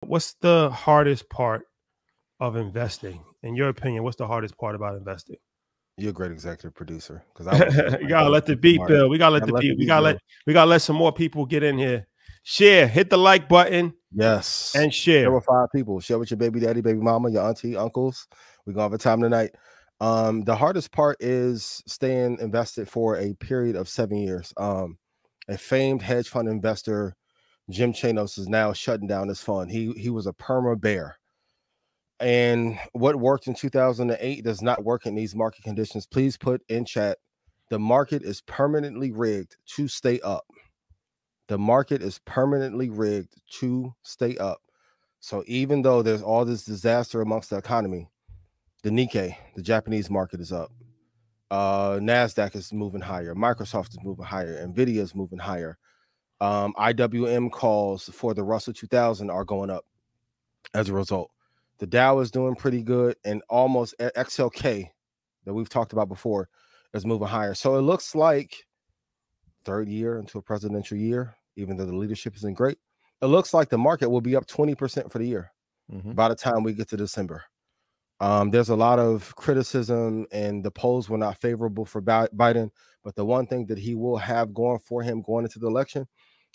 What's the hardest part of investing? In your opinion, what's the hardest part about investing? You're a great executive producer because I you gotta let the beat build. We gotta let the beat. We gotta let we gotta let some more people get in here. Share, hit the like button. Yes, and share. Share with five people. Share with your baby daddy, baby mama, your auntie, uncles. We're gonna have a time tonight. Um, the hardest part is staying invested for a period of seven years. Um, a famed hedge fund investor, Jim Chanos, is now shutting down his fund. He he was a perma bear. And what worked in 2008 does not work in these market conditions. Please put in chat the market is permanently rigged to stay up. The market is permanently rigged to stay up. So even though there's all this disaster amongst the economy, the Nikkei, the Japanese market is up. Uh, Nasdaq is moving higher. Microsoft is moving higher. Nvidia is moving higher. Um, IWM calls for the Russell 2000 are going up as a result. The Dow is doing pretty good, and almost XLK that we've talked about before is moving higher. So it looks like third year into a presidential year, even though the leadership isn't great. It looks like the market will be up 20% for the year mm-hmm. by the time we get to December. Um, there's a lot of criticism, and the polls were not favorable for Biden. But the one thing that he will have going for him going into the election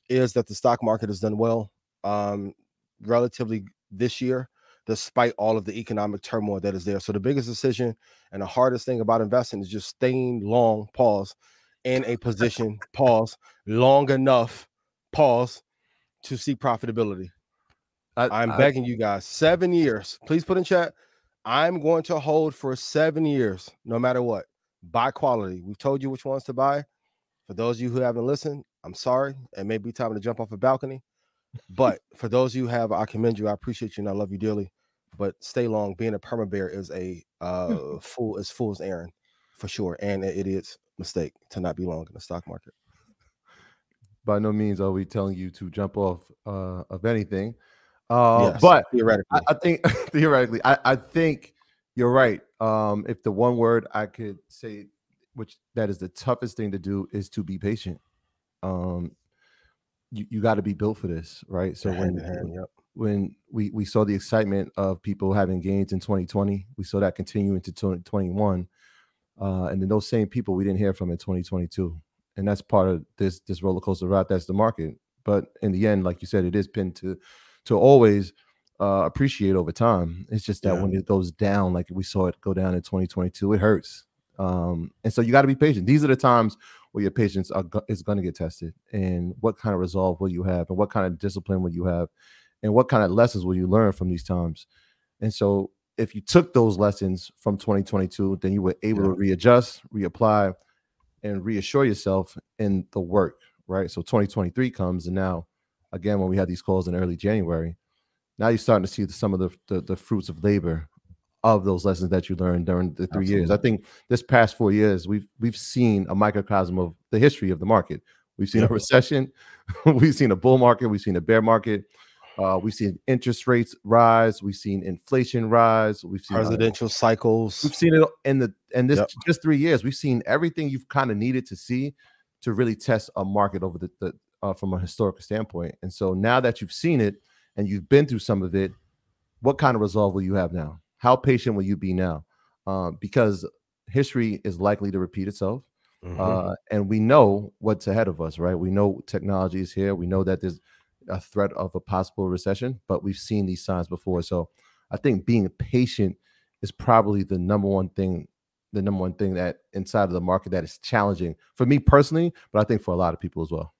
is that the stock market has done well um, relatively this year, despite all of the economic turmoil that is there. So the biggest decision and the hardest thing about investing is just staying long, pause, in a position, pause, long enough, pause, to see profitability. I, am begging you guys, seven years. Please put in chat I'm going to hold for seven years, no matter what. Buy quality. We've told you which ones to buy. For those of you who haven't listened, I'm sorry. It may be time to jump off a balcony. But for those of you who have, I commend you. I appreciate you and I love you dearly. But stay long. Being a perma bear is a uh fool as fool's errand for sure. And an idiot's mistake to not be long in the stock market. By no means are we telling you to jump off uh, of anything. Uh, yes, but theoretically, I, I think theoretically, I, I think you're right. Um, if the one word I could say, which that is the toughest thing to do, is to be patient. Um, you, you got to be built for this, right? So when hand, yep. when we we saw the excitement of people having gains in 2020, we saw that continue into 2021, uh, and then those same people we didn't hear from in 2022, and that's part of this this roller coaster ride. That's the market. But in the end, like you said, it is pinned to to always uh, appreciate over time. It's just that yeah. when it goes down, like we saw it go down in 2022, it hurts. Um, and so you got to be patient. These are the times where your patience are, is going to get tested, and what kind of resolve will you have, and what kind of discipline will you have, and what kind of lessons will you learn from these times. And so, if you took those lessons from 2022, then you were able yeah. to readjust, reapply, and reassure yourself in the work. Right. So 2023 comes, and now again when we had these calls in early January. Now you're starting to see some of the, the, the fruits of labor of those lessons that you learned during the three Absolutely. years. I think this past four years we've we've seen a microcosm of the history of the market. We've seen a recession, we've seen a bull market, we've seen a bear market, uh, we've seen interest rates rise, we've seen inflation rise, we've seen presidential uh, cycles. We've seen it in the and this yep. just three years. We've seen everything you've kind of needed to see to really test a market over the, the, uh, from a historical standpoint. And so now that you've seen it and you've been through some of it, what kind of resolve will you have now? How patient will you be now? Um, because history is likely to repeat itself. Mm-hmm. Uh, and we know what's ahead of us, right? We know technology is here. We know that there's a threat of a possible recession, but we've seen these signs before. So I think being patient is probably the number one thing, the number one thing that inside of the market that is challenging for me personally, but I think for a lot of people as well.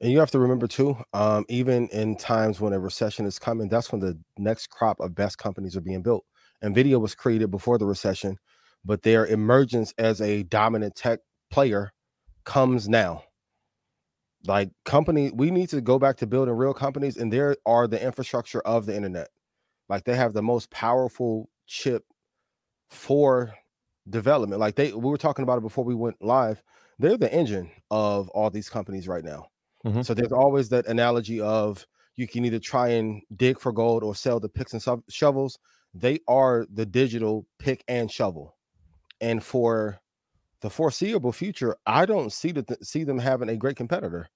And you have to remember too, um, even in times when a recession is coming, that's when the next crop of best companies are being built. Nvidia was created before the recession, but their emergence as a dominant tech player comes now. Like company, we need to go back to building real companies, and there are the infrastructure of the internet. Like they have the most powerful chip for development. Like they, we were talking about it before we went live. They're the engine of all these companies right now. Mm-hmm. So there's always that analogy of you can either try and dig for gold or sell the picks and shovels. They are the digital pick and shovel. And for the foreseeable future, I don't see that see them having a great competitor.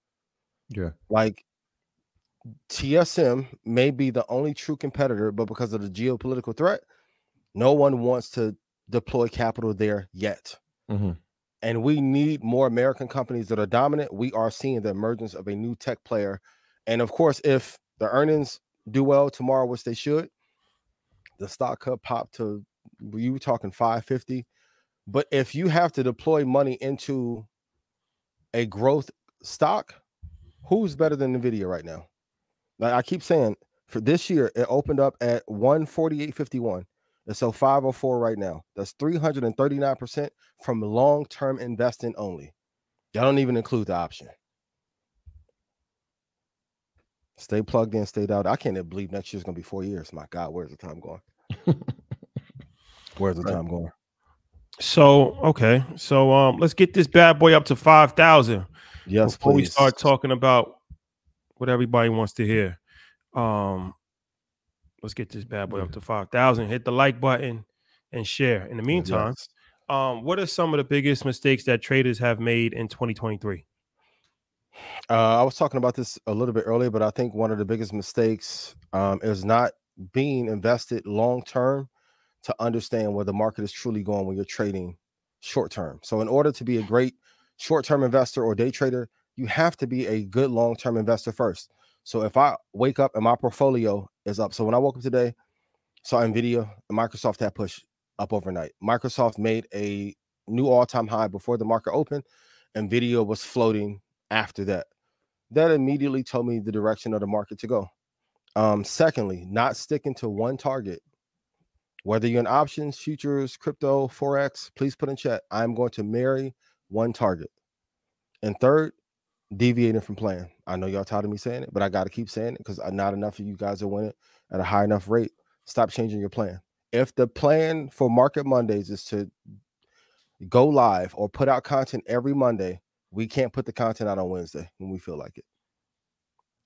Yeah. Like TSM may be the only true competitor, but because of the geopolitical threat, no one wants to deploy capital there yet. Mm-hmm. And we need more American companies that are dominant. We are seeing the emergence of a new tech player. And of course, if the earnings do well tomorrow, which they should, the stock could pop to you were talking 550. But if you have to deploy money into a growth stock, who's better than Nvidia right now? Like I keep saying, for this year, it opened up at 148.51. And so 504 right now. That's 339% from long-term investing only. Y'all don't even include the option. Stay plugged in, stayed out. I can't even believe next year's gonna be four years. My God, where's the time going? where's the time going? So okay, so um, let's get this bad boy up to five thousand. Yes, before please. we start talking about what everybody wants to hear. Um, let's get this bad boy up to five thousand. Hit the like button and share. In the meantime, yes. um, what are some of the biggest mistakes that traders have made in 2023? Uh, I was talking about this a little bit earlier, but I think one of the biggest mistakes um, is not being invested long term to understand where the market is truly going when you're trading short term. So, in order to be a great short term investor or day trader, you have to be a good long term investor first. So, if I wake up and my portfolio is up, so when I woke up today, saw Nvidia and Microsoft had pushed up overnight. Microsoft made a new all time high before the market opened. Nvidia was floating after that. That immediately told me the direction of the market to go. Um, secondly, not sticking to one target whether you're in options, futures, crypto, forex, please put in chat. I'm going to marry one target. And third, deviating from plan. I know y'all tired of me saying it, but I got to keep saying it because not enough of you guys are winning at a high enough rate. Stop changing your plan. If the plan for Market Mondays is to go live or put out content every Monday, we can't put the content out on Wednesday when we feel like it.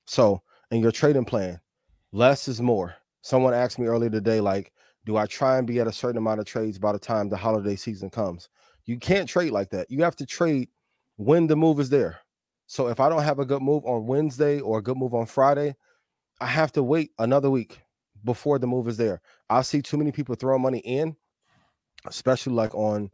So, in your trading plan, less is more. Someone asked me earlier today, like, do I try and be at a certain amount of trades by the time the holiday season comes? You can't trade like that. You have to trade when the move is there. So if I don't have a good move on Wednesday or a good move on Friday, I have to wait another week before the move is there. I see too many people throwing money in, especially like on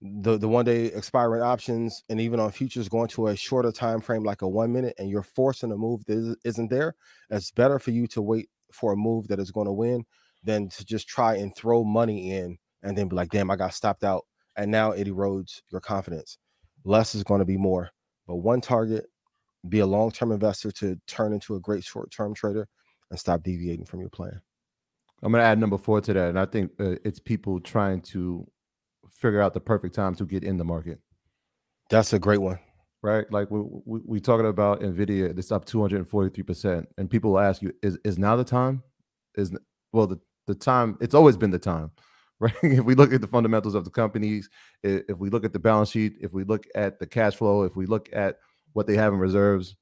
the the one day expiring options and even on futures going to a shorter time frame like a one minute and you're forcing a move that isn't there it's better for you to wait for a move that is going to win than to just try and throw money in and then be like, damn, I got stopped out. And now it erodes your confidence. Less is going to be more, but one target, be a long term investor to turn into a great short term trader and stop deviating from your plan. I'm going to add number four to that. And I think uh, it's people trying to figure out the perfect time to get in the market. That's a great one. Right. Like we, we, we talking about NVIDIA, it's up 243%. And people will ask you, is, is now the time? Is well, the the time it's always been the time right if we look at the fundamentals of the companies if we look at the balance sheet if we look at the cash flow if we look at what they have in reserves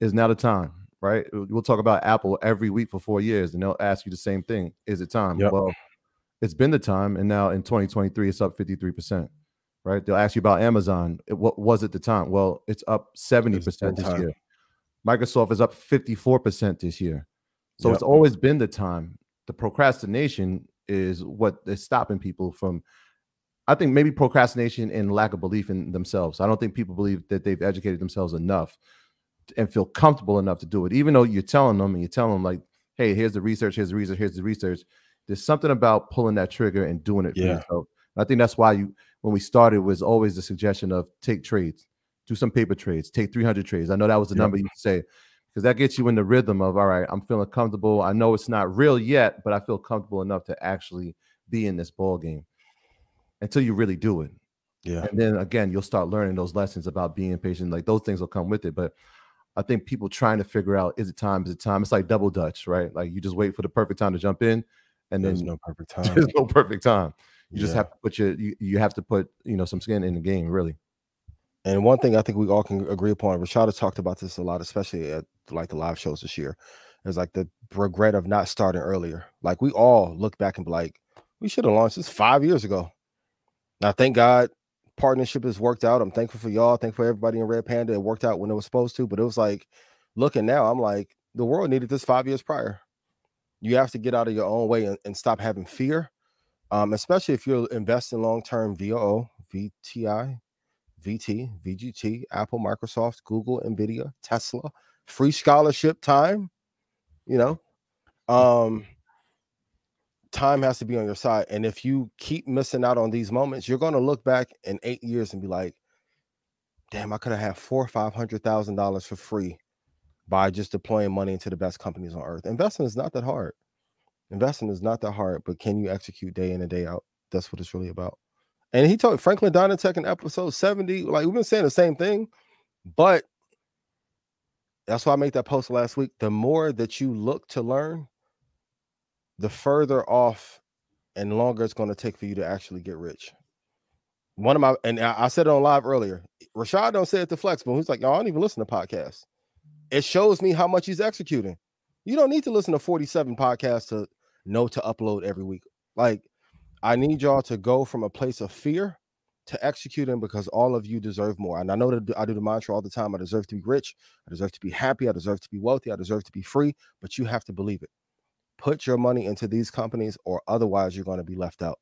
is now the time right we'll talk about apple every week for four years and they'll ask you the same thing is it time yep. well it's been the time and now in 2023 it's up 53% right they'll ask you about amazon it, what was it the time well it's up 70% this time. year microsoft is up 54% this year so yep. it's always been the time the procrastination is what is stopping people from I think maybe procrastination and lack of belief in themselves. I don't think people believe that they've educated themselves enough and feel comfortable enough to do it. Even though you're telling them and you're telling them like, hey, here's the research, here's the research, here's the research. There's something about pulling that trigger and doing it yeah. yourself. I think that's why you when we started was always the suggestion of take trades, do some paper trades, take 300 trades. I know that was the number you say because that gets you in the rhythm of all right i'm feeling comfortable. I know it's not real yet but i feel comfortable enough to actually be in this ball game until you really do it. Yeah. And then again you'll start learning those lessons about being patient like those things will come with it. But i think people trying to figure out is it time? Is it time? It's like double dutch right? Like you just wait for the perfect time to jump in and there's then no perfect time there's no perfect time you yeah. just have to put your you, you have to put you know some skin in the game really and one thing I think we all can agree upon, Rashada talked about this a lot, especially at like the live shows this year, is like the regret of not starting earlier. Like we all look back and be like, we should have launched this five years ago. Now, thank God partnership has worked out. I'm thankful for y'all. Thankful for everybody in Red Panda. It worked out when it was supposed to, but it was like looking now, I'm like, the world needed this five years prior. You have to get out of your own way and, and stop having fear, um, especially if you're investing long term VOO, VTI, VT, VGT, Apple, Microsoft, Google, Nvidia, Tesla, free scholarship time. You know, um, time has to be on your side. And if you keep missing out on these moments, you're going to look back in eight years and be like, damn, I could have had four or five hundred thousand dollars for free by just deploying money into the best companies on earth. Investing is not that hard. Investing is not that hard, but can you execute day in and day out? That's what it's really about. And he told Franklin Donatech in episode 70, like we've been saying the same thing, but that's why I made that post last week. The more that you look to learn, the further off and longer it's going to take for you to actually get rich. One of my and I said it on live earlier. Rashad don't say it to flex, but he's like, no, I don't even listen to podcasts. It shows me how much he's executing. You don't need to listen to 47 podcasts to know to upload every week. Like, I need y'all to go from a place of fear to executing because all of you deserve more. And I know that I do the mantra all the time. I deserve to be rich. I deserve to be happy. I deserve to be wealthy. I deserve to be free. But you have to believe it. Put your money into these companies, or otherwise you're going to be left out.